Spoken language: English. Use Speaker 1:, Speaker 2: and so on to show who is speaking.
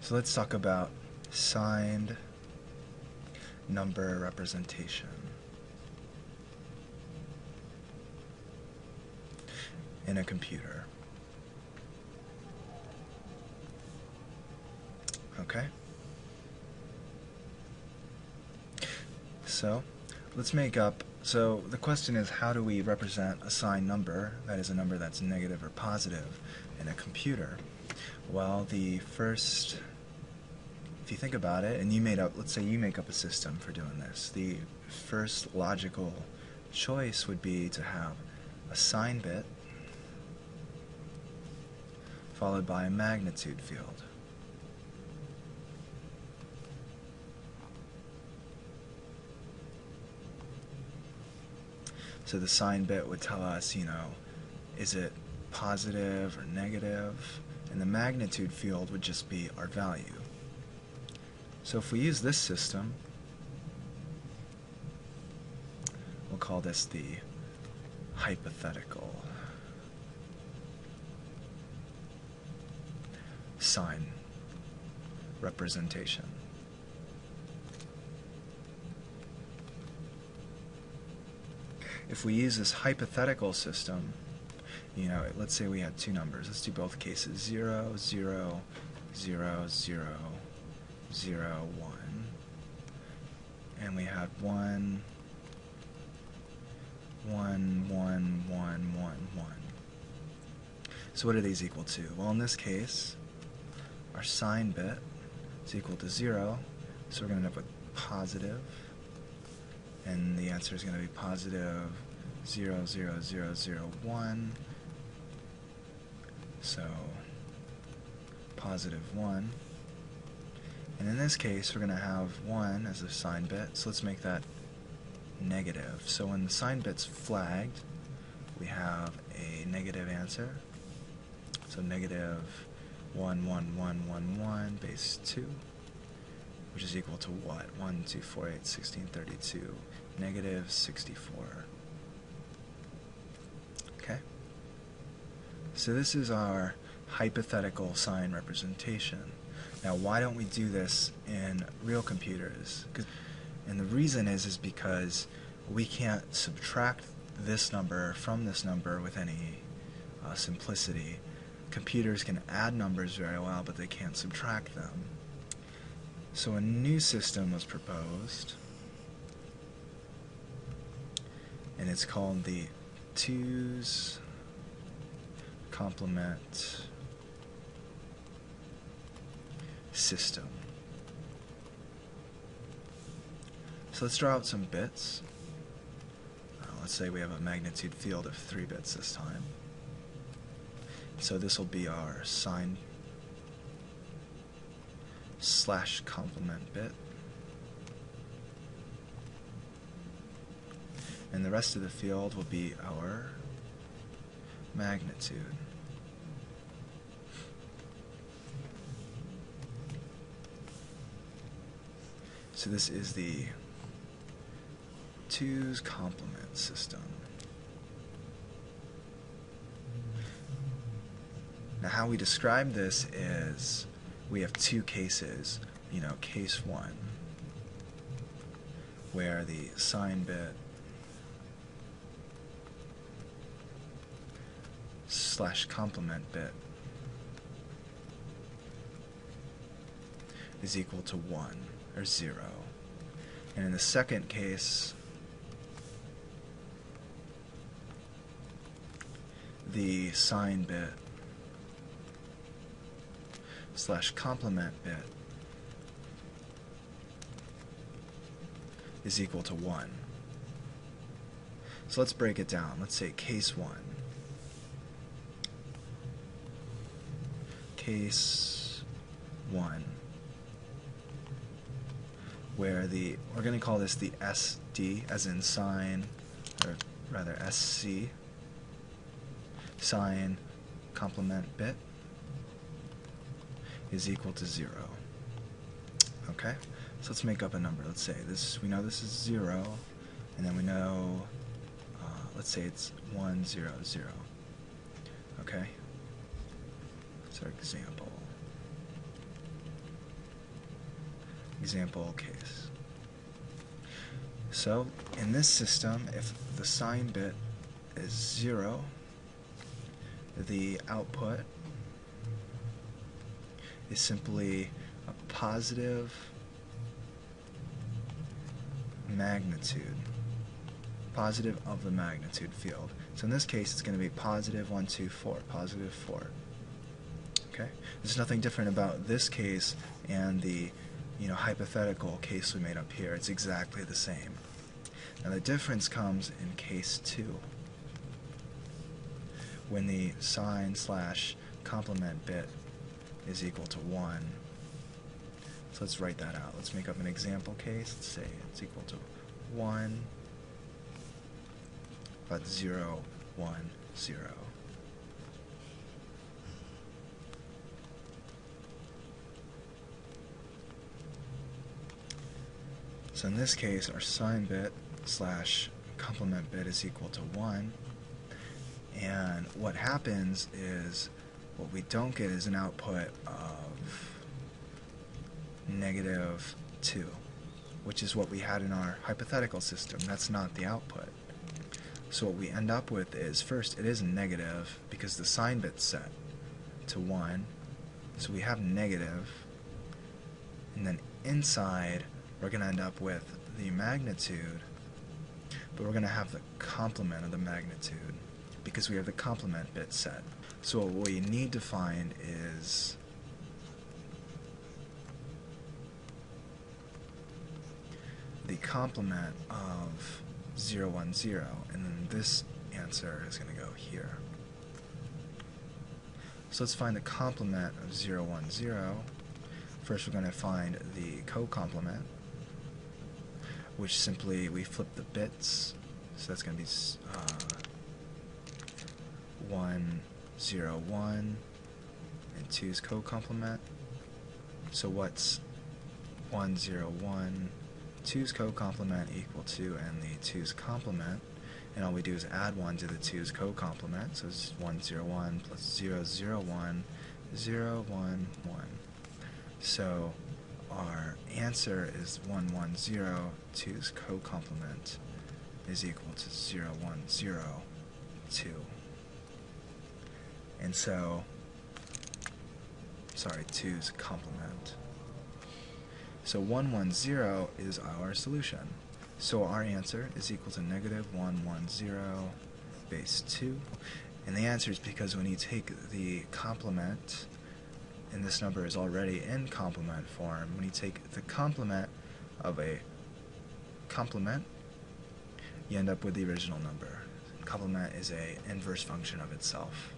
Speaker 1: So let's talk about signed number representation. in a computer. Okay? So, let's make up. So, the question is how do we represent a signed number, that is, a number that's negative or positive, in a computer? Well, the first. If you think about it, and you made up, let's say you make up a system for doing this, the first logical choice would be to have a sign bit followed by a magnitude field. So the sign bit would tell us, you know, is it positive or negative? And the magnitude field would just be our value. So if we use this system, we'll call this the hypothetical. sign representation. If we use this hypothetical system, you know, let's say we had two numbers. Let's do both cases. 0, 0, 0, 0, 0, 1. And we had 1, 1, 1, 1, 1, 1. So what are these equal to? Well, in this case, our sign bit is equal to 0, so we're going to end up with positive, and the answer is going to be positive 0, 0, 0, 0, 1, so positive 1. And in this case, we're going to have 1 as a sign bit, so let's make that negative. So when the sign bit's flagged, we have a negative answer. So negative 1, 1, 1, 1, 1, base 2, which is equal to what? 1, 2, 4, 8, 16, 32, negative 64. Okay? So this is our hypothetical sign representation. Now, why don't we do this in real computers? And the reason is, is because we can't subtract this number from this number with any uh, simplicity computers can add numbers very well, but they can't subtract them. So a new system was proposed, and it's called the twos complement system. So let's draw out some bits. Uh, let's say we have a magnitude field of 3 bits this time. So this will be our sign slash complement bit. And the rest of the field will be our magnitude. So this is the twos complement system. Now, how we describe this is we have two cases. You know, case one, where the sign bit slash complement bit is equal to 1 or 0. And in the second case, the sign bit slash complement bit is equal to 1. So let's break it down. Let's say case 1. Case 1 where the we're going to call this the SD as in sign or rather SC sign complement bit is equal to 0. Okay? So let's make up a number. Let's say this, we know this is 0, and then we know, uh, let's say it's 1, 0, 0. Okay? That's our example. Example case. So in this system, if the sign bit is 0, the output is simply a positive magnitude, positive of the magnitude field. So in this case, it's going to be positive 1, 2, 4, positive 4. Okay? There's nothing different about this case and the you know, hypothetical case we made up here. It's exactly the same. Now the difference comes in case 2 when the sign slash complement bit is equal to 1. So let's write that out. Let's make up an example case. Let's say it's equal to 1, but 0, 1, 0. So in this case, our sign bit slash complement bit is equal to 1. And what happens is what we don't get is an output of negative 2, which is what we had in our hypothetical system. That's not the output. So what we end up with is, first, it is negative because the sign bit's set to 1. So we have negative, and then inside we're going to end up with the magnitude, but we're going to have the complement of the magnitude because we have the complement bit set. So what we need to find is the complement of 0, 1, 0, and then this answer is going to go here. So let's find the complement of 0, 1, 0. First we're going to find the co-complement, which simply we flip the bits, so that's going to be uh, 1, 0, 1, and 2's co-complement. So what's 1, 0, 1, 2's co-complement equal to, and the 2's complement? And all we do is add 1 to the 2's co-complement, so it's 1, 0, 1 plus 0, 0, 1, 0, 1, 1. So our answer is 1, 1, 0, 2's co-complement is equal to 0, 1, 0, 2. And so, sorry, 2's complement. So 110 is our solution. So our answer is equal to negative 110 base 2. And the answer is because when you take the complement, and this number is already in complement form, when you take the complement of a complement, you end up with the original number. Complement is a inverse function of itself.